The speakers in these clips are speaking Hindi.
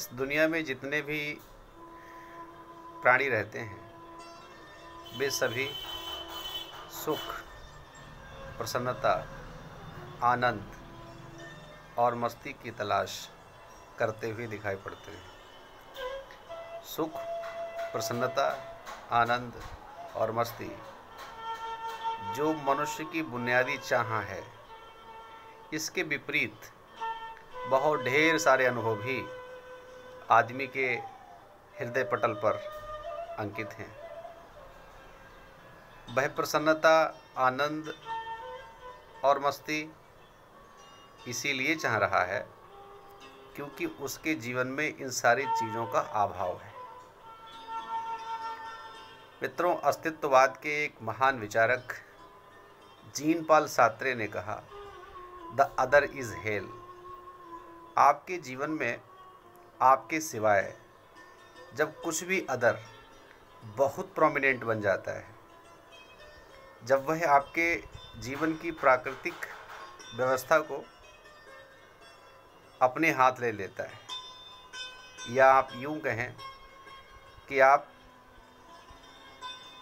इस दुनिया में जितने भी प्राणी रहते हैं, वे सभी सुख, प्रसन्नता, आनंद और मस्ती की तलाश करते हुए दिखाई पड़ते हैं। सुख, प्रसन्नता, आनंद और मस्ती जो मनुष्य की बुनियादी चाह है, इसके विपरीत बहुत ढेर सारे अनुभव भी आदमी के हृदय पटल पर अंकित हैं। वह प्रसन्नता, आनंद और मस्ती इसीलिए चाह रहा है क्योंकि उसके जीवन में इन सारी चीज़ों का अभाव है। मित्रों, अस्तित्ववाद के एक महान विचारक जीन पाल सात्रे ने कहा, द अदर इज़ हेल। आपके जीवन में आपके सिवाय जब कुछ भी अदर बहुत प्रोमिनेंट बन जाता है, जब वह आपके जीवन की प्राकृतिक व्यवस्था को अपने हाथ ले लेता है, या आप यूँ कहें कि आप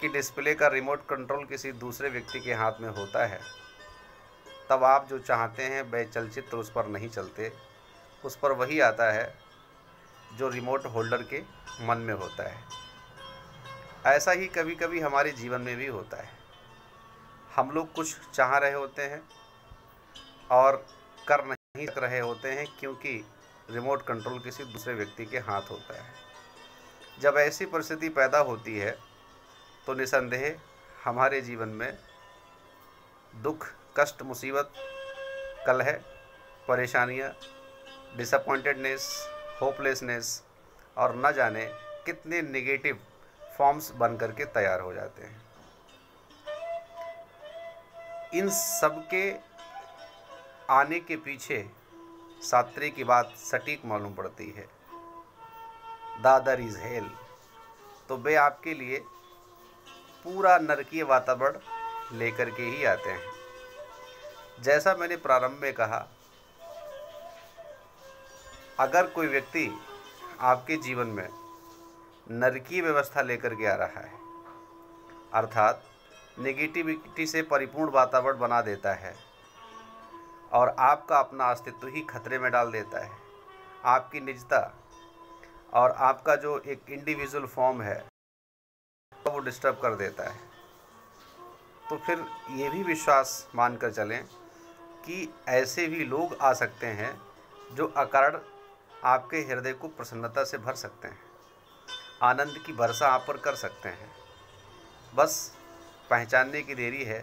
कि डिस्प्ले का रिमोट कंट्रोल किसी दूसरे व्यक्ति के हाथ में होता है, तब आप जो चाहते हैं वह चलचित्र उस पर नहीं चलते, उस पर वही आता है जो रिमोट होल्डर के मन में होता है। ऐसा ही कभी कभी हमारे जीवन में भी होता है। हम लोग कुछ चाह रहे होते हैं और कर नहीं रहे होते हैं क्योंकि रिमोट कंट्रोल किसी दूसरे व्यक्ति के हाथ होता है। जब ऐसी परिस्थिति पैदा होती है तो निसंदेह हमारे जीवन में दुख, कष्ट, मुसीबत, कलह, परेशानियाँ डिसअपॉइंटेडनेस होपलेसनेस और न जाने कितने नेगेटिव फॉर्म्स बन करके तैयार हो जाते हैं। इन सब के आने के पीछे सात्री की बात सटीक मालूम पड़ती है। The other is hell. तो वे आपके लिए पूरा नरकीय वातावरण लेकर के ही आते हैं। जैसा मैंने प्रारंभ में कहा अगर कोई व्यक्ति आपके जीवन में नरकीय व्यवस्था लेकर के आ रहा है, अर्थात नेगेटिविटी से परिपूर्ण वातावरण बना देता है और आपका अपना अस्तित्व ही खतरे में डाल देता है, आपकी निजता और आपका जो एक इंडिविजुअल फॉर्म है, वो डिस्टर्ब कर देता है। तो फिर ये भी विश्वास मान कर चलें कि ऐसे भी लोग आ सकते हैं जो अकारण आपके हृदय को प्रसन्नता से भर सकते हैं। आनंद की वर्षा आप पर कर सकते हैं। बस पहचानने की देरी है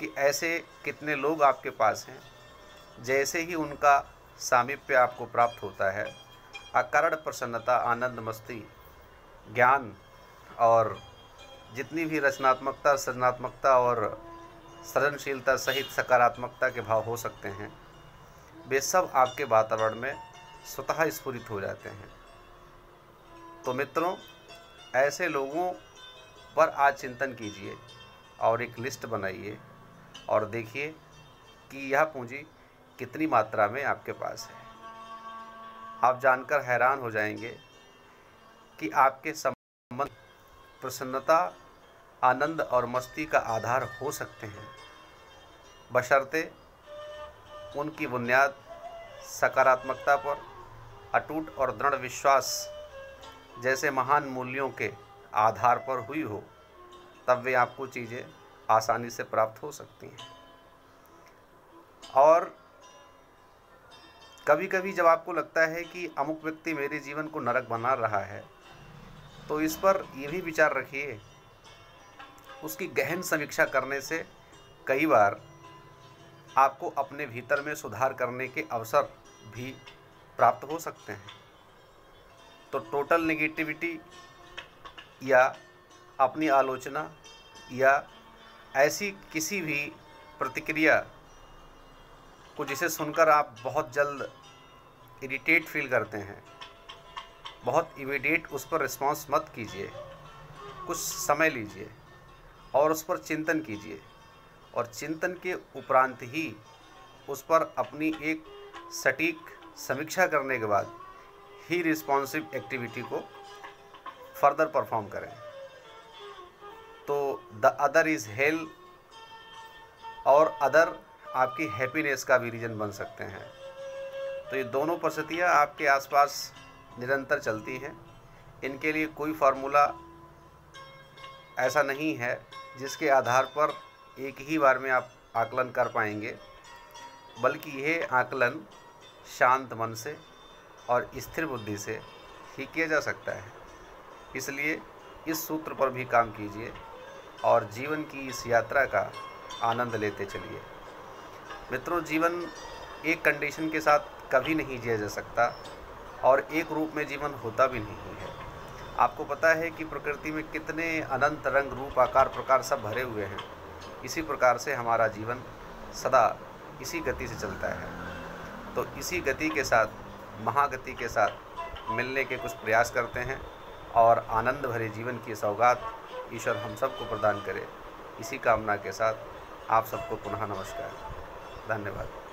कि ऐसे कितने लोग आपके पास हैं, जैसे ही उनका सामीप्य आपको प्राप्त होता है। अकारण प्रसन्नता, आनंद, मस्ती, ज्ञान और जितनी भी रचनात्मकता, सृजनात्मकता और सृजनशीलता सहित सकारात्मकता के भाव हो सकते हैं, वे सब आपके वातावरण में स्वतः स्फुरित हो जाते हैं। तो मित्रों, ऐसे लोगों पर आज चिंतन कीजिए और एक लिस्ट बनाइए और देखिए कि यह पूंजी कितनी मात्रा में आपके पास है। आप जानकर हैरान हो जाएँगे कि आपके संबंध प्रसन्नता, आनंद और मस्ती का आधार हो सकते हैं। बशर्ते उनकी बुनियाद सकारात्मकता पर अटूट और दृढ़ विश्वास जैसे महान मूल्यों के आधार पर हुई हो, तब वे आपको चीज़ें आसानी से प्राप्त हो सकती हैं। और कभी कभी जब आपको लगता है कि अमुक व्यक्ति मेरे जीवन को नरक बना रहा है तो इस पर ये भी विचार रखिए, उसकी गहन समीक्षा करने से कई बार आपको अपने भीतर में सुधार करने के अवसर भी प्राप्त हो सकते हैं। तो टोटल नेगेटिविटी या अपनी आलोचना या ऐसी किसी भी प्रतिक्रिया को जिसे सुनकर आप बहुत जल्द इरिटेट फील करते हैं, बहुत इमीडिएट उस पर रिस्पॉन्स मत कीजिए। कुछ समय लीजिए और उस पर चिंतन कीजिए और चिंतन के उपरांत ही उस पर अपनी एक सटीक समीक्षा करने के बाद ही रिस्पॉन्सिव एक्टिविटी को फर्दर परफॉर्म करें। तो द अदर इज़ हेल और अदर आपकी हैप्पीनेस का भी रीजन बन सकते हैं। तो ये दोनों परिस्थितियाँ आपके आसपास निरंतर चलती हैं। इनके लिए कोई फार्मूला ऐसा नहीं है जिसके आधार पर एक ही बार में आप आकलन कर पाएँगे, बल्कि यह आकलन शांत मन से और स्थिर बुद्धि से ही किया जा सकता है। इसलिए इस सूत्र पर भी काम कीजिए और जीवन की इस यात्रा का आनंद लेते चलिए। मित्रों, जीवन एक कंडीशन के साथ कभी नहीं जिया जा सकता और एक रूप में जीवन होता भी नहीं है। आपको पता है कि प्रकृति में कितने अनंत रंग, रूप, आकार, प्रकार सब भरे हुए हैं। इसी प्रकार से हमारा जीवन सदा इसी गति से चलता है। तो इसी गति के साथ, महागति के साथ मिलने के कुछ प्रयास करते हैं और आनंद भरे जीवन की सौगात ईश्वर हम सबको प्रदान करे। इसी कामना के साथ आप सबको पुनः नमस्कार। धन्यवाद।